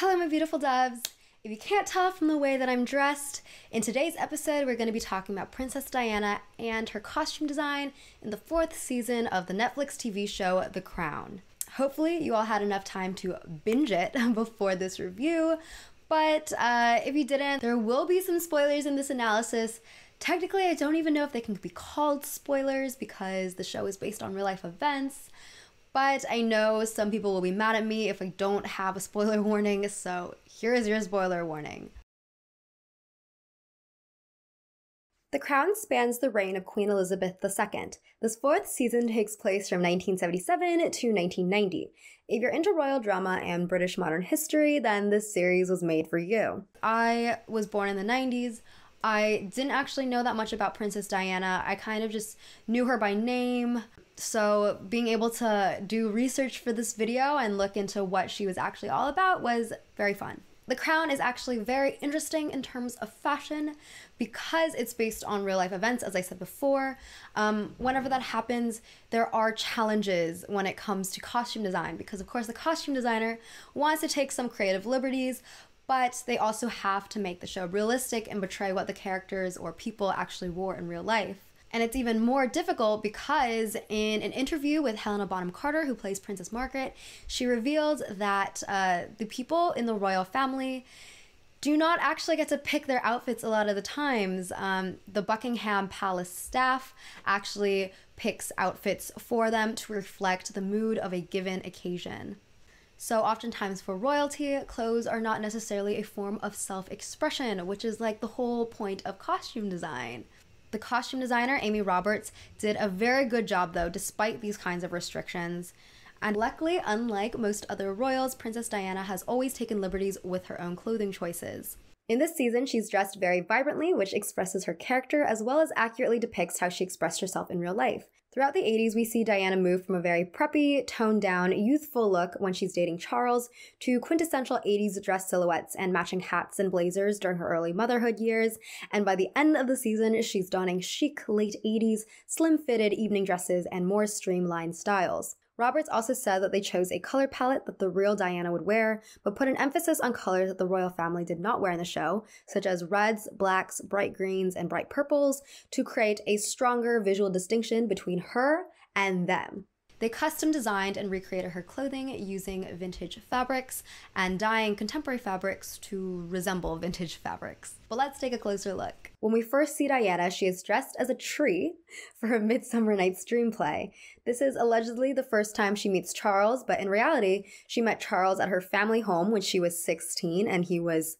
Hello, my beautiful doves. If you can't tell from the way that I'm dressed, in today's episode, we're going to be talking about Princess Diana and her costume design in the fourth season of the Netflix TV show The Crown. Hopefully, you all had enough time to binge it before this review, but uh, if you didn't, there will be some spoilers in this analysis. Technically, I don't even know if they can be called spoilers because the show is based on real life events. But I know some people will be mad at me if I don't have a spoiler warning, so here is your spoiler warning. The Crown spans the reign of Queen Elizabeth II. This fourth season takes place from 1977 to 1990. If you're into royal drama and British modern history, then this series was made for you. I was born in the 90s. I didn't actually know that much about Princess Diana. I kind of just knew her by name. So, being able to do research for this video and look into what she was actually all about was very fun. The Crown is actually very interesting in terms of fashion because it's based on real life events, as I said before. Um, whenever that happens, there are challenges when it comes to costume design because, of course, the costume designer wants to take some creative liberties, but they also have to make the show realistic and portray what the characters or people actually wore in real life. And it's even more difficult because in an interview with Helena Bonham Carter, who plays Princess Margaret, she revealed that uh, the people in the royal family do not actually get to pick their outfits a lot of the times. Um, the Buckingham Palace staff actually picks outfits for them to reflect the mood of a given occasion. So, oftentimes for royalty, clothes are not necessarily a form of self expression, which is like the whole point of costume design. The costume designer, Amy Roberts, did a very good job though, despite these kinds of restrictions. And luckily, unlike most other royals, Princess Diana has always taken liberties with her own clothing choices. In this season, she's dressed very vibrantly, which expresses her character as well as accurately depicts how she expressed herself in real life. Throughout the 80s, we see Diana move from a very preppy, toned down, youthful look when she's dating Charles to quintessential 80s dress silhouettes and matching hats and blazers during her early motherhood years. And by the end of the season, she's donning chic late 80s, slim fitted evening dresses and more streamlined styles. Roberts also said that they chose a color palette that the real Diana would wear, but put an emphasis on colors that the royal family did not wear in the show, such as reds, blacks, bright greens, and bright purples, to create a stronger visual distinction between her and them. They custom designed and recreated her clothing using vintage fabrics and dyeing contemporary fabrics to resemble vintage fabrics. But let's take a closer look. When we first see Diana, she is dressed as a tree for a Midsummer Night's Dream play. This is allegedly the first time she meets Charles, but in reality, she met Charles at her family home when she was 16 and he was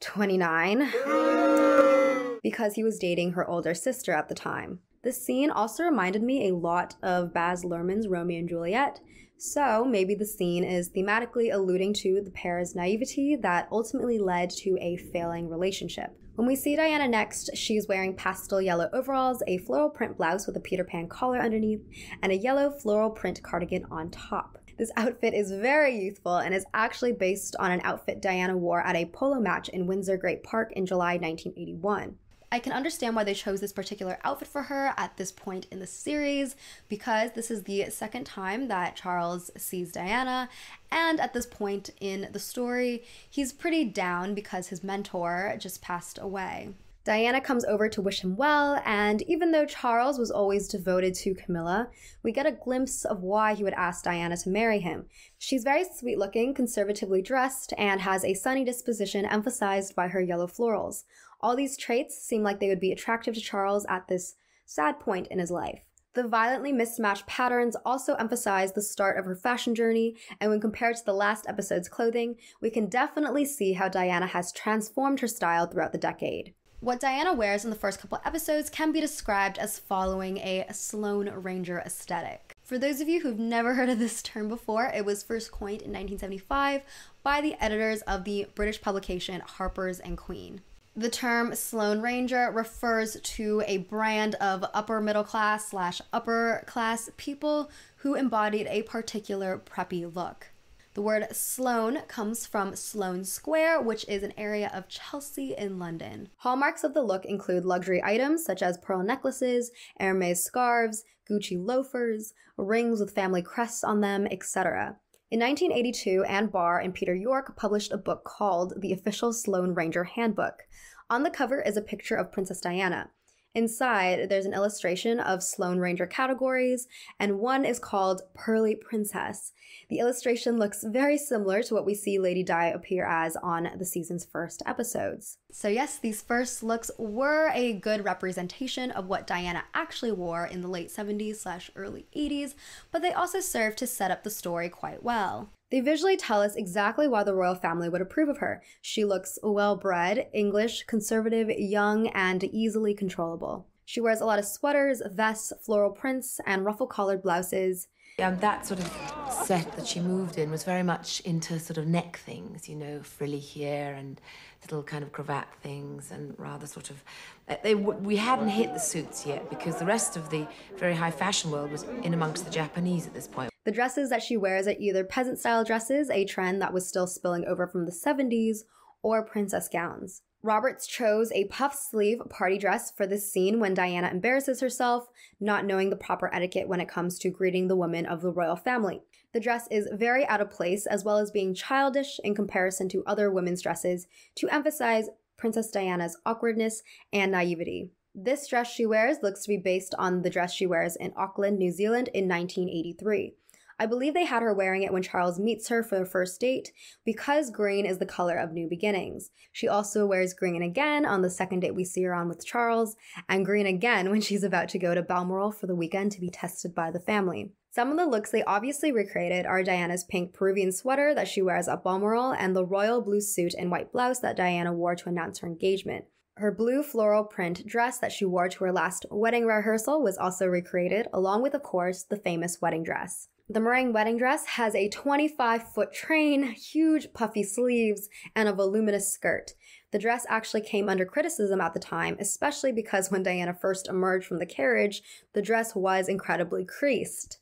29 because he was dating her older sister at the time. This scene also reminded me a lot of Baz Luhrmann's Romeo and Juliet, so maybe the scene is thematically alluding to the pair's naivety that ultimately led to a failing relationship. When we see Diana next, she's wearing pastel yellow overalls, a floral print blouse with a Peter Pan collar underneath, and a yellow floral print cardigan on top. This outfit is very youthful and is actually based on an outfit Diana wore at a polo match in Windsor Great Park in July 1981. I can understand why they chose this particular outfit for her at this point in the series because this is the second time that Charles sees Diana, and at this point in the story, he's pretty down because his mentor just passed away. Diana comes over to wish him well, and even though Charles was always devoted to Camilla, we get a glimpse of why he would ask Diana to marry him. She's very sweet looking, conservatively dressed, and has a sunny disposition emphasized by her yellow florals. All these traits seem like they would be attractive to Charles at this sad point in his life. The violently mismatched patterns also emphasize the start of her fashion journey, and when compared to the last episode's clothing, we can definitely see how Diana has transformed her style throughout the decade. What Diana wears in the first couple episodes can be described as following a Sloane Ranger aesthetic. For those of you who've never heard of this term before, it was first coined in 1975 by the editors of the British publication Harper's and Queen. The term Sloane Ranger refers to a brand of upper middle class slash upper class people who embodied a particular preppy look. The word Sloane comes from Sloane Square, which is an area of Chelsea in London. Hallmarks of the look include luxury items such as pearl necklaces, Hermes scarves, Gucci loafers, rings with family crests on them, etc. In 1982, Ann Barr and Peter York published a book called The Official Sloane Ranger Handbook. On the cover is a picture of Princess Diana. Inside, there's an illustration of Sloane Ranger categories, and one is called Pearly Princess. The illustration looks very similar to what we see Lady Di appear as on the season's first episodes. So, yes, these first looks were a good representation of what Diana actually wore in the late 70s slash early 80s, but they also served to set up the story quite well. They visually tell us exactly why the royal family would approve of her. She looks well bred, English, conservative, young, and easily controllable. She wears a lot of sweaters, vests, floral prints, and ruffle collared blouses. Um, that sort of set that she moved in was very much into sort of neck things, you know, frilly here and little kind of cravat things, and rather sort of. Uh, they we hadn't hit the suits yet because the rest of the very high fashion world was in amongst the Japanese at this point. The dresses that she wears are either peasant style dresses, a trend that was still spilling over from the 70s, or princess gowns. Roberts chose a puff sleeve party dress for this scene when Diana embarrasses herself, not knowing the proper etiquette when it comes to greeting the women of the royal family. The dress is very out of place, as well as being childish in comparison to other women's dresses, to emphasize Princess Diana's awkwardness and naivety. This dress she wears looks to be based on the dress she wears in Auckland, New Zealand in 1983. I believe they had her wearing it when Charles meets her for the first date because green is the color of new beginnings. She also wears green again on the second date we see her on with Charles, and green again when she's about to go to Balmoral for the weekend to be tested by the family. Some of the looks they obviously recreated are Diana's pink Peruvian sweater that she wears at Balmoral and the royal blue suit and white blouse that Diana wore to announce her engagement. Her blue floral print dress that she wore to her last wedding rehearsal was also recreated, along with, of course, the famous wedding dress. The meringue wedding dress has a 25 foot train, huge puffy sleeves, and a voluminous skirt. The dress actually came under criticism at the time, especially because when Diana first emerged from the carriage, the dress was incredibly creased.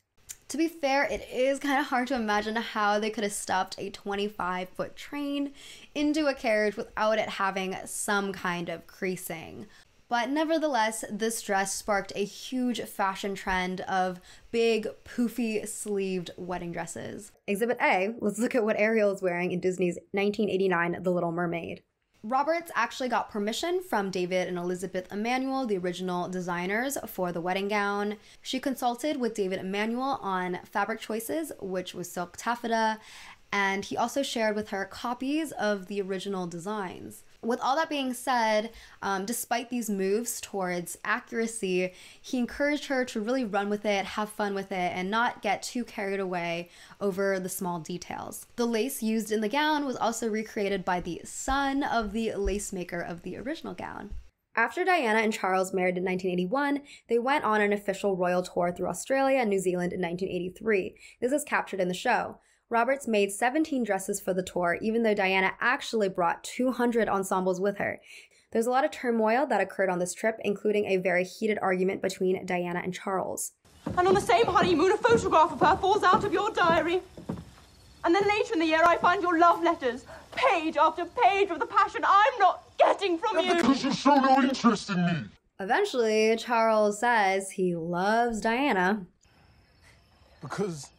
To be fair, it is kind of hard to imagine how they could have stuffed a 25 foot train into a carriage without it having some kind of creasing. But nevertheless, this dress sparked a huge fashion trend of big, poofy sleeved wedding dresses. Exhibit A, let's look at what Ariel is wearing in Disney's 1989 The Little Mermaid. Roberts actually got permission from David and Elizabeth Emanuel, the original designers, for the wedding gown. She consulted with David Emanuel on fabric choices, which was silk taffeta, and he also shared with her copies of the original designs with all that being said, um, despite these moves towards accuracy, he encouraged her to really run with it, have fun with it, and not get too carried away over the small details. The lace used in the gown was also recreated by the son of the lace maker of the original gown. After Diana and Charles married in 1981, they went on an official royal tour through Australia and New Zealand in 1983. This is captured in the show. Roberts made 17 dresses for the tour, even though Diana actually brought 200 ensembles with her. There's a lot of turmoil that occurred on this trip, including a very heated argument between Diana and Charles. And on the same honeymoon, a photograph of her falls out of your diary. And then later in the year, I find your love letters, page after page of the passion I'm not getting from and you. Because you show no interest in me. Eventually, Charles says he loves Diana. Because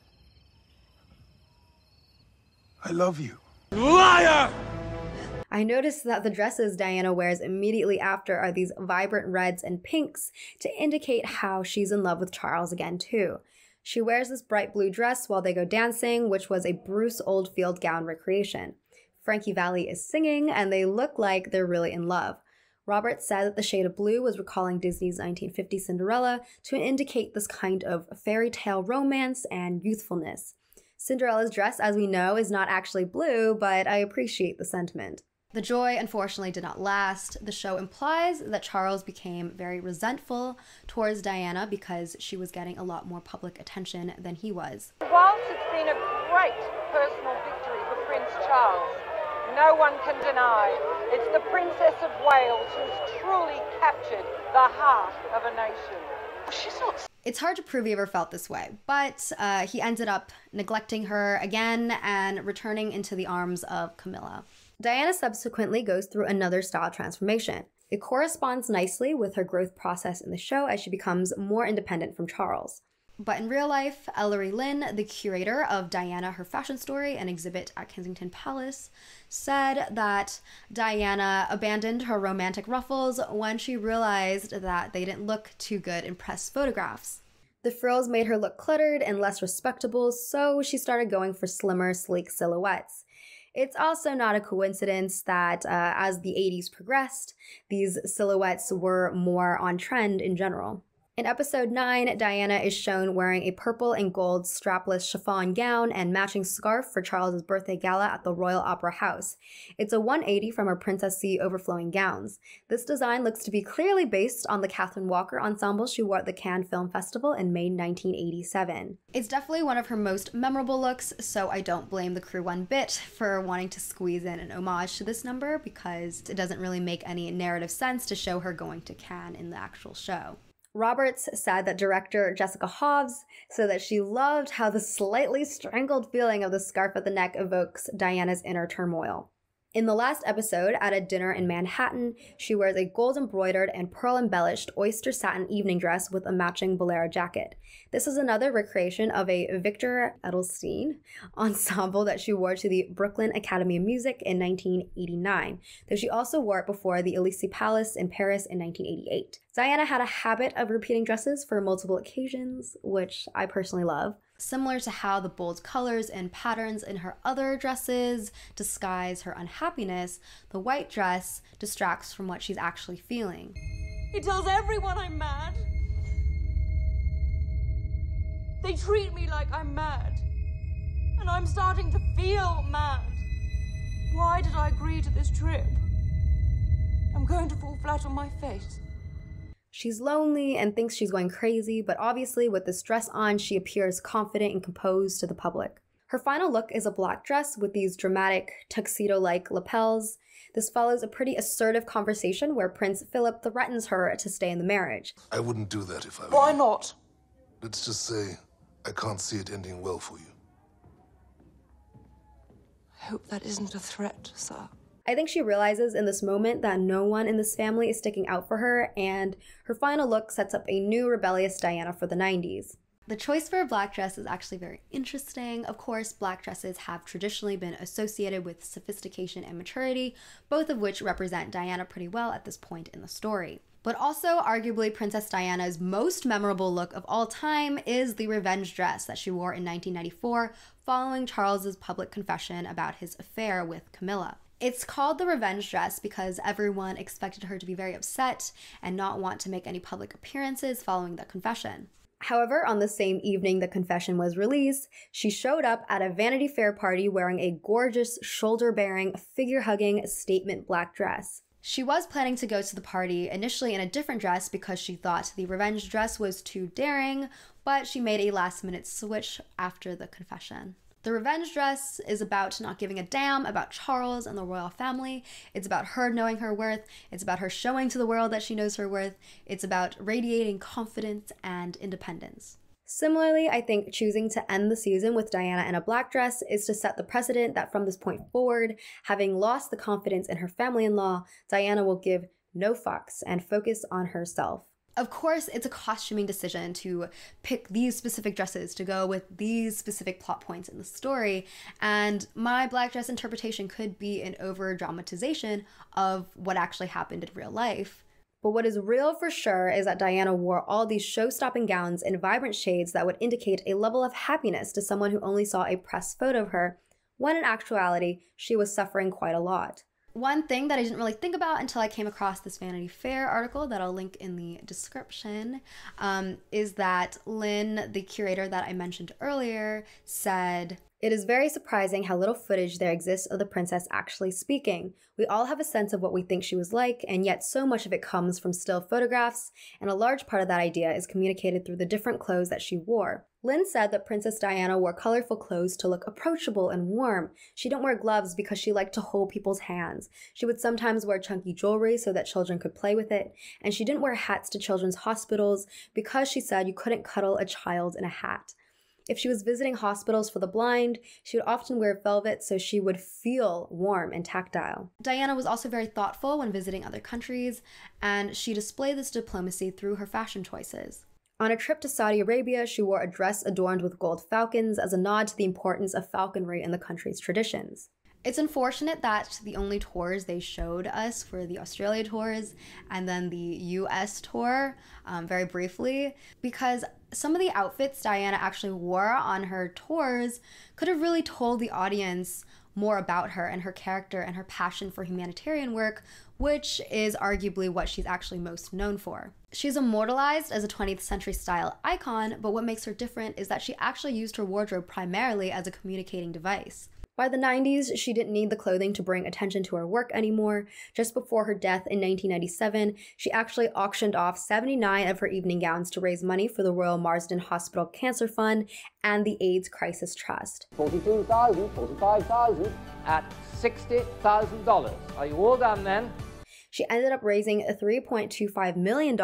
I love you. Liar! I noticed that the dresses Diana wears immediately after are these vibrant reds and pinks to indicate how she's in love with Charles again, too. She wears this bright blue dress while they go dancing, which was a Bruce Oldfield gown recreation. Frankie Valli is singing, and they look like they're really in love. Robert said that the shade of blue was recalling Disney's 1950 Cinderella to indicate this kind of fairy tale romance and youthfulness. Cinderella's dress, as we know, is not actually blue, but I appreciate the sentiment. The joy unfortunately did not last. The show implies that Charles became very resentful towards Diana because she was getting a lot more public attention than he was. Whilst it's been a great personal victory for Prince Charles, no one can deny it's the Princess of Wales who's truly captured the heart of a nation. She's not it's hard to prove he ever felt this way, but uh, he ended up neglecting her again and returning into the arms of Camilla. Diana subsequently goes through another style transformation. It corresponds nicely with her growth process in the show as she becomes more independent from Charles. But in real life, Eleri Lynn, the curator of Diana Her Fashion Story, an exhibit at Kensington Palace, said that Diana abandoned her romantic ruffles when she realized that they didn't look too good in press photographs. The frills made her look cluttered and less respectable, so she started going for slimmer, sleek silhouettes. It's also not a coincidence that uh, as the 80s progressed, these silhouettes were more on trend in general. In episode 9, Diana is shown wearing a purple and gold strapless chiffon gown and matching scarf for Charles's birthday gala at the Royal Opera House. It's a 180 from her Princess C overflowing gowns. This design looks to be clearly based on the Catherine Walker ensemble she wore at the Cannes Film Festival in May 1987. It's definitely one of her most memorable looks, so I don't blame the crew one bit for wanting to squeeze in an homage to this number because it doesn't really make any narrative sense to show her going to Cannes in the actual show. Roberts said that director Jessica Hobbs said that she loved how the slightly strangled feeling of the scarf at the neck evokes Diana's inner turmoil. In the last episode, at a dinner in Manhattan, she wears a gold embroidered and pearl embellished oyster satin evening dress with a matching bolero jacket. This is another recreation of a Victor Edelstein ensemble that she wore to the Brooklyn Academy of Music in 1989, though she also wore it before the Elysee Palace in Paris in 1988. Diana had a habit of repeating dresses for multiple occasions, which I personally love. Similar to how the bold colors and patterns in her other dresses disguise her unhappiness, the white dress distracts from what she's actually feeling. He tells everyone I'm mad. They treat me like I'm mad. And I'm starting to feel mad. Why did I agree to this trip? I'm going to fall flat on my face. She's lonely and thinks she's going crazy, but obviously, with this dress on, she appears confident and composed to the public. Her final look is a black dress with these dramatic tuxedo like lapels. This follows a pretty assertive conversation where Prince Philip threatens her to stay in the marriage. I wouldn't do that if I were Why not? Let's just say I can't see it ending well for you. I hope that isn't a threat, sir. I think she realizes in this moment that no one in this family is sticking out for her, and her final look sets up a new rebellious Diana for the 90s. The choice for a black dress is actually very interesting. Of course, black dresses have traditionally been associated with sophistication and maturity, both of which represent Diana pretty well at this point in the story. But also, arguably, Princess Diana's most memorable look of all time is the revenge dress that she wore in 1994 following Charles's public confession about his affair with Camilla. It's called the revenge dress because everyone expected her to be very upset and not want to make any public appearances following the confession. However, on the same evening the confession was released, she showed up at a Vanity Fair party wearing a gorgeous, shoulder bearing, figure hugging statement black dress. She was planning to go to the party initially in a different dress because she thought the revenge dress was too daring, but she made a last minute switch after the confession. The revenge dress is about not giving a damn about Charles and the royal family. It's about her knowing her worth. It's about her showing to the world that she knows her worth. It's about radiating confidence and independence. Similarly, I think choosing to end the season with Diana in a black dress is to set the precedent that from this point forward, having lost the confidence in her family in law, Diana will give no fucks and focus on herself. Of course, it's a costuming decision to pick these specific dresses to go with these specific plot points in the story, and my black dress interpretation could be an over dramatization of what actually happened in real life. But what is real for sure is that Diana wore all these show stopping gowns in vibrant shades that would indicate a level of happiness to someone who only saw a press photo of her, when in actuality, she was suffering quite a lot. One thing that I didn't really think about until I came across this Vanity Fair article that I'll link in the description um, is that Lynn, the curator that I mentioned earlier, said, It is very surprising how little footage there exists of the princess actually speaking. We all have a sense of what we think she was like, and yet so much of it comes from still photographs, and a large part of that idea is communicated through the different clothes that she wore. Lynn said that Princess Diana wore colorful clothes to look approachable and warm. She didn't wear gloves because she liked to hold people's hands. She would sometimes wear chunky jewelry so that children could play with it. And she didn't wear hats to children's hospitals because she said you couldn't cuddle a child in a hat. If she was visiting hospitals for the blind, she would often wear velvet so she would feel warm and tactile. Diana was also very thoughtful when visiting other countries, and she displayed this diplomacy through her fashion choices. On a trip to Saudi Arabia, she wore a dress adorned with gold falcons as a nod to the importance of falconry in the country's traditions. It's unfortunate that the only tours they showed us were the Australia tours and then the US tour, um, very briefly, because some of the outfits Diana actually wore on her tours could have really told the audience more about her and her character and her passion for humanitarian work, which is arguably what she's actually most known for. She's immortalized as a 20th century style icon, but what makes her different is that she actually used her wardrobe primarily as a communicating device. By the 90s, she didn't need the clothing to bring attention to her work anymore. Just before her death in 1997, she actually auctioned off 79 of her evening gowns to raise money for the Royal Marsden Hospital Cancer Fund and the AIDS Crisis Trust. 42,000, 45,000 at $60,000. Are you all done then? She ended up raising $3.25 million,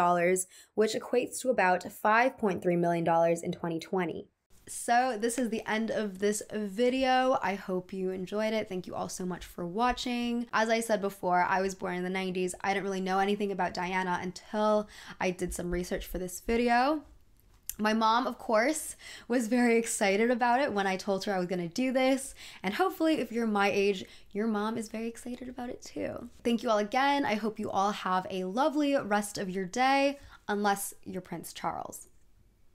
which equates to about $5.3 million in 2020. So, this is the end of this video. I hope you enjoyed it. Thank you all so much for watching. As I said before, I was born in the 90s. I didn't really know anything about Diana until I did some research for this video. My mom, of course, was very excited about it when I told her I was going to do this. And hopefully, if you're my age, your mom is very excited about it too. Thank you all again. I hope you all have a lovely rest of your day, unless you're Prince Charles.